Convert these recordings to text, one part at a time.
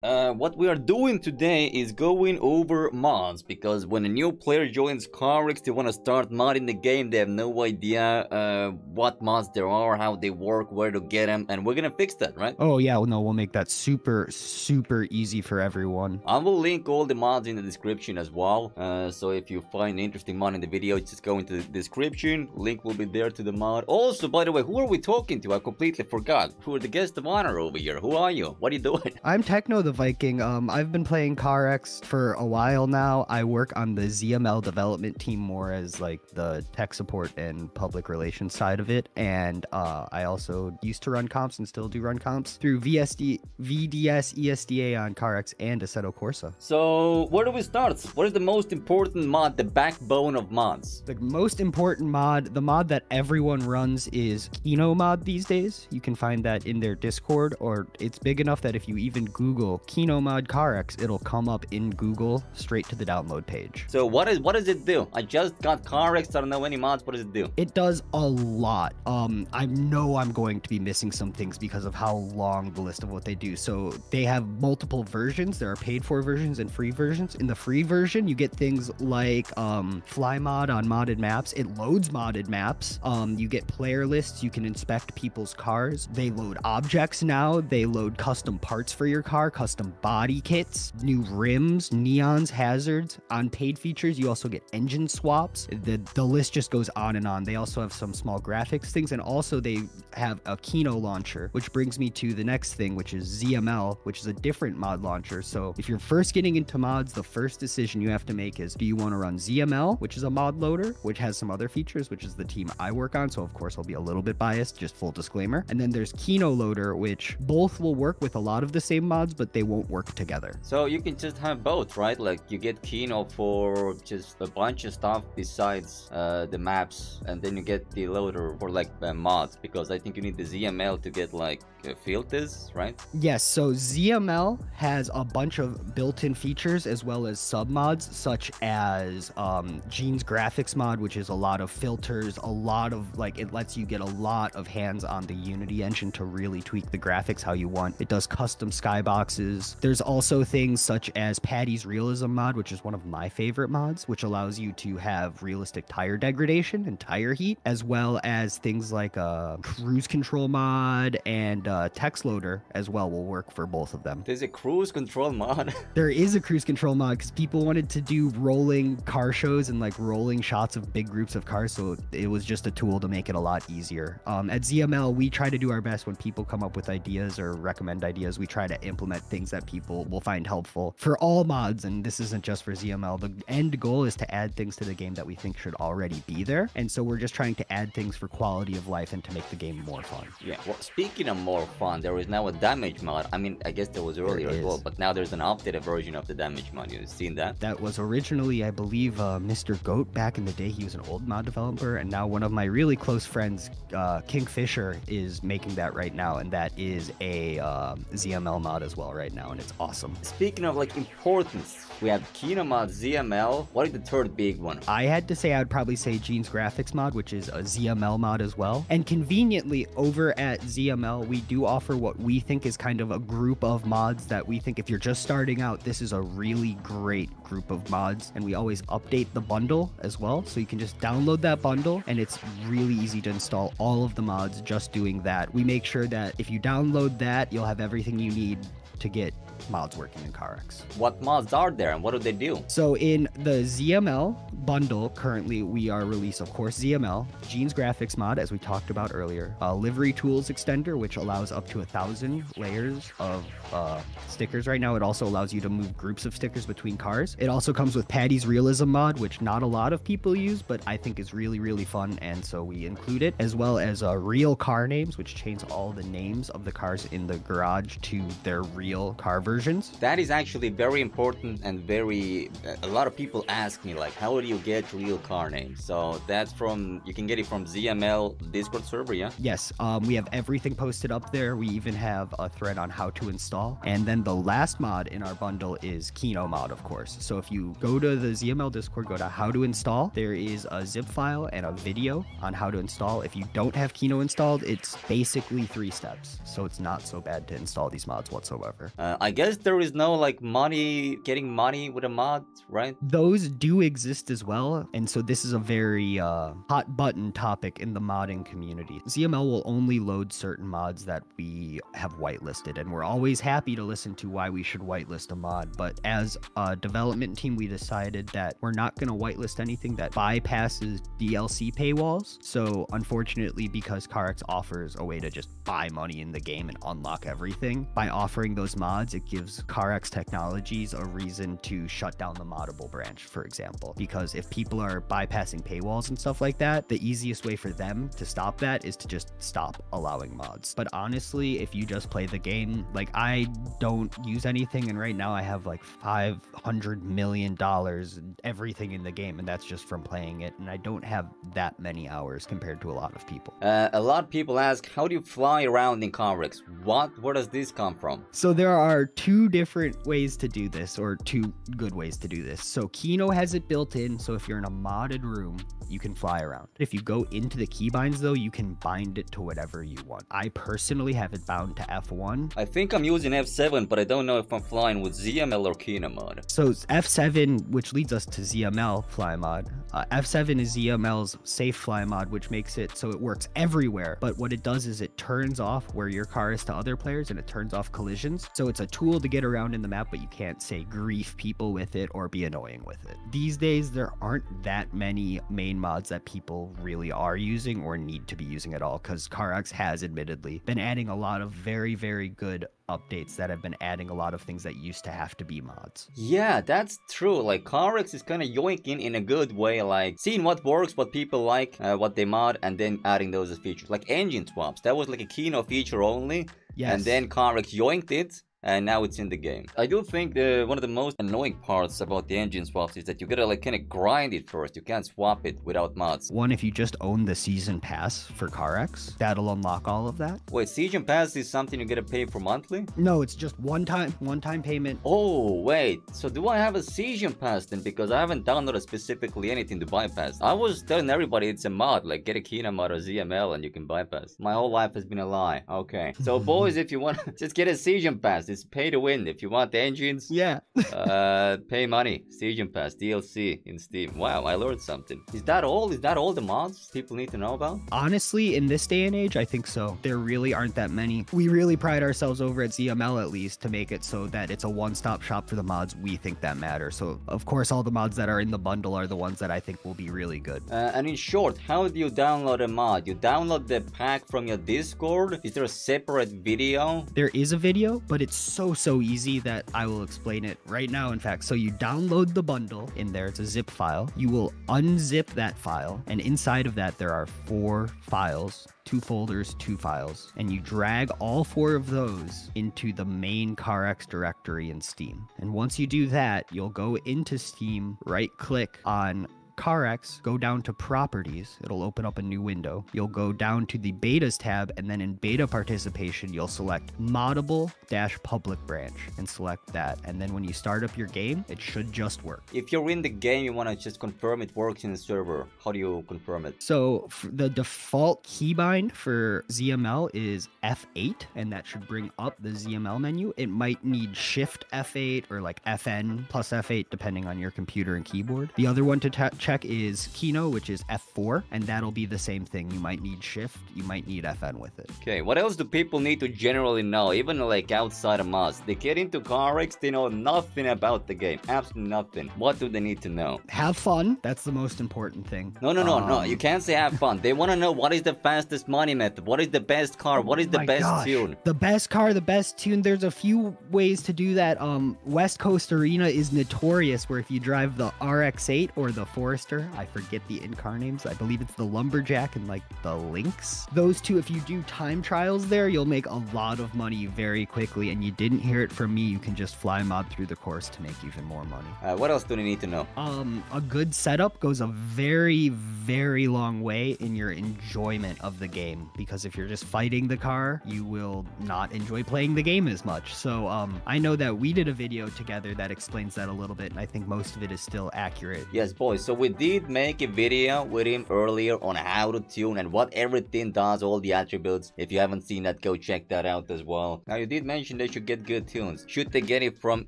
Uh, what we are doing today is going over mods because when a new player joins CarX, they want to start modding the game. They have no idea uh, what mods there are, how they work, where to get them, and we're gonna fix that, right? Oh yeah, no, we'll make that super, super easy for everyone. I will link all the mods in the description as well. Uh, so if you find an interesting mod in the video, just go into the description. Link will be there to the mod. Also, by the way, who are we talking to? I completely forgot. Who are the guest of honor over here? Who are you? What are you doing? I'm Tekno the Viking. Um, I've been playing CarX for a while now. I work on the ZML development team more as like the tech support and public relations side of it. And uh, I also used to run comps and still do run comps through VSD, VDS, ESDA on CarX and Assetto Corsa. So where do we start? What is the most important mod, the backbone of mods? The most important mod, the mod that everyone runs is Kino mod these days. You can find that in their Discord, or it's big enough that if you even Google Kino mod CarX, it'll come up in Google straight to the download page. So what is what does it do? I just got CarX, I don't know any mods. What does it do? It does a lot. Um, I know I'm going to be missing some things because of how long the list of what they do. So they have multiple versions. There are paid for versions and free versions. In the free version, you get things like um, fly mod on modded maps. It loads modded maps. Um, you get player lists. You can inspect people's cars. They load objects now. They load custom parts for your car, custom body kits, new rims, neons, hazards. On paid features, you also get engine swaps. The the list just goes on and on. They also have some small graphics things, and also they have a Kino launcher, which brings me to the next thing, which is ZML, which is a different mod launcher. So if you're first getting into mods, the first decision you have to make is do you want to run ZML, which is a mod loader, which has some other features, which is the team I work on. So of course I'll be a little bit biased, just full disclaimer. And then there's Kino loader, which both will work with a lot of the same mods, but they won't work together. So you can just have both, right? Like you get Kino for just a bunch of stuff besides uh, the maps, and then you get the loader for like uh, mods because I think you need the ZML to get like uh, filters, right? Yes, so ZML has a bunch of built-in features as well as submods, such as um, Gene's graphics mod, which is a lot of filters, a lot of like it lets you get a lot of hands on the Unity engine to really tweak the graphics how you want. It does custom skyboxes. There's also things such as Patty's Realism mod, which is one of my favorite mods, which allows you to have realistic tire degradation and tire heat, as well as things like a cruise control mod and uh, text loader as well will work for both of them. There's a cruise control mod. There is a cruise control mod because people wanted to do rolling car shows and like rolling shots of big groups of cars, so it was just a tool to make it a lot easier. Um, at ZML, we try to do our best when people come up with ideas or recommend ideas. We try to implement things that people will find helpful for all mods, and this isn't just for ZML. The end goal is to add things to the game that we think should already be there, and so we're just trying to add things for quality of life and to make the game more fun. yeah. Well, speaking of more fun, there is now a damage mod. I mean, I guess there was earlier as well, but now there's an updated version of the damage mod. You've seen that? That was originally, I believe, uh, Mr. Goat back in the day. He was an old mod developer, and now one of my really close friends, uh, Kingfisher, is making that right now, and that is a um ZML mod as well right now, and it's awesome. Speaking of like importance, we have Kino mod, ZML. What is the third big one? I had to say I'd probably say Gene's Graphics mod, which is a ZML mod as well. And conveniently, over at ZML, we do offer what we think is kind of a group of mods that we think if you're just starting out, this is a really great group of mods. And we always update the bundle as well. So you can just download that bundle and it's really easy to install all of the mods just doing that. We make sure that if you download that, you'll have everything you need to get mods working in CarX. What mods are there and what do they do? So in the ZML bundle, currently we are release, of course, ZML, Gene's graphics mod, as we talked about earlier, a livery tools extender, which allows up to a thousand layers of uh, stickers. Right now, it also allows you to move groups of stickers between cars. It also comes with Patty's realism mod, which not a lot of people use, but I think is really, really fun, and so we include it, as well as uh, real car names, which change all the names of the cars in the garage to their real car versions. That is actually very important and very. A lot of people ask me like, how do you get real car names? So that's from you can get it from ZML Discord server, yeah. Yes, um, we have everything posted up there. We even have a thread on how to install. And then the last mod in our bundle is Kino mod, of course. So if you go to the ZML Discord, go to how to install, there is a zip file and a video on how to install. If you don't have Kino installed, it's basically three steps. So it's not so bad to install these mods whatsoever. Uh, I guess there is no like money, getting money with a mod, right? Those do exist as well, and so this is a very uh, hot button topic in the modding community. ZML will only load certain mods that we have whitelisted, and we're always happy to listen to why we should whitelist a mod. But as a development team, we decided that we're not going to whitelist anything that bypasses DLC paywalls. So unfortunately, because CarX offers a way to just buy money in the game and unlock everything, by offering those mods, it gives CarX Technologies a reason to shut down the moddable branch, for example. Because if people are bypassing paywalls and stuff like that, the easiest way for them to stop that is to just stop allowing mods. But honestly, if you just play the game, like I don't use anything, and right now I have like $500 million and everything in the game, and that's just from playing it. And I don't have that many hours compared to a lot of people. Uh, a lot of people ask, how do you fly around in CarX? What? Where does this come from? So there are two different ways to do this, or two good ways to do this. So Kino has it built in, so if you're in a modded room, you can fly around. If you go into the keybinds though, you can bind it to whatever you want. I personally have it bound to F1. I think I'm using F7, but I don't know if I'm flying with ZML or Kino mod. So F7, which leads us to ZML fly mod. Uh, F7 is ZML's safe fly mod, which makes it so it works everywhere. But what it does is it turns off where your car is to other players and it turns off collisions. So it's a tool to get around in the map, but you can't say grief people with it or be annoying with it. These days, there aren't that many main mods that people really are using or need to be using at all because CarX has admittedly been adding a lot of very, very good updates that have been adding a lot of things that used to have to be mods. Yeah, that's true. Like CarX is kind of yoinking in a good way, like seeing what works, what people like, uh, what they mod, and then adding those as features. Like engine swaps, that was like a Kino feature only. Yes. And then CarX yoinked it and now it's in the game. I do think the one of the most annoying parts about the engine swaps is that you gotta like kind of grind it first. You can't swap it without mods. One, if you just own the season pass for CarX, that'll unlock all of that. Wait, season pass is something you gotta pay for monthly? No, it's just one time, one time payment. Oh wait, so do I have a season pass then? Because I haven't downloaded specifically anything to bypass. I was telling everybody it's a mod, like get a Kino mod or ZML and you can bypass. My whole life has been a lie. Okay, so boys, if you want, just get a season pass. It's pay to win. If you want the engines, Yeah. uh, pay money. Season Pass, DLC in Steam. Wow, I learned something. Is that all? Is that all the mods people need to know about? Honestly, in this day and age, I think so. There really aren't that many. We really pride ourselves over at ZML at least to make it so that it's a one-stop shop for the mods we think that matter. So, of course, all the mods that are in the bundle are the ones that I think will be really good. Uh, and in short, how do you download a mod? You download the pack from your Discord? Is there a separate video? There is a video, but it's so, so easy that I will explain it right now, in fact. So you download the bundle in there, it's a zip file. You will unzip that file, and inside of that, there are four files two folders, two files, and you drag all four of those into the main CarX directory in Steam. And once you do that, you'll go into Steam, right click on CarX, go down to properties. It'll open up a new window. You'll go down to the betas tab, and then in beta participation, you'll select moddable dash public branch and select that. And then when you start up your game, it should just work. If you're in the game, you want to just confirm it works in the server. How do you confirm it? So the default keybind for ZML is F8, and that should bring up the ZML menu. It might need Shift F8 or like FN plus F8, depending on your computer and keyboard. The other one to ta- check is Kino, which is F4, and that'll be the same thing. You might need Shift, you might need FN with it. Okay, what else do people need to generally know, even like outside of mods? They get into CarX, they know nothing about the game, absolutely nothing. What do they need to know? Have fun. That's the most important thing. No, no, no, no. Um, You can't say have fun. They want to know what is the fastest money method, what is the best car, what is the Oh my best gosh. tune. The best car, the best tune. There's a few ways to do that. Um, West Coast Arena is notorious where if you drive the RX-8 or the Forester, I forget the in-car names. I believe it's the Lumberjack and like the Lynx. Those two, if you do time trials there, you'll make a lot of money very quickly. And you didn't hear it from me. You can just fly mod through the course to make even more money. Uh, what else do they need to know? Um, a good setup goes a very, very long way in your enjoyment of the game because if you're just fighting the car, you will not enjoy playing the game as much. So, um, I know that we did a video together that explains that a little bit, and I think most of it is still accurate. Yes, boys. So with we did make a video with him earlier on how to tune and what everything does, all the attributes. If you haven't seen that, go check that out as well. Now, you did mention they should get good tunes. Should they get it from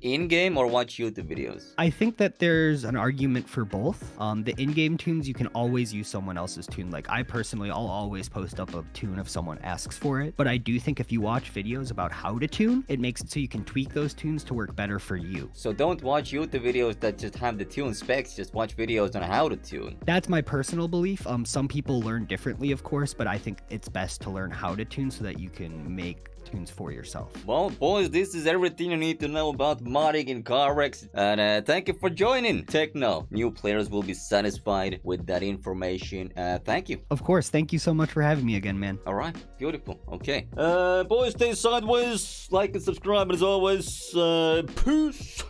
in-game or watch YouTube videos? I think that there's an argument for both. Um, the in-game tunes, you can always use someone else's tune. Like I personally, I'll always post up a tune if someone asks for it. But I do think if you watch videos about how to tune, it makes it so you can tweak those tunes to work better for you. So don't watch YouTube videos that just have the tune specs, just watch videos on how to tune. That's my personal belief. Um, some people learn differently, of course, but I think it's best to learn how to tune so that you can make tunes for yourself. Well, boys, this is everything you need to know about modding in CarX. And uh, thank you for joining Tekno. New players will be satisfied with that information. Uh, thank you. Of course. Thank you so much for having me again, man. All right. Beautiful. Okay. Uh, boys, stay sideways. Like and subscribe. And as always, uh, peace.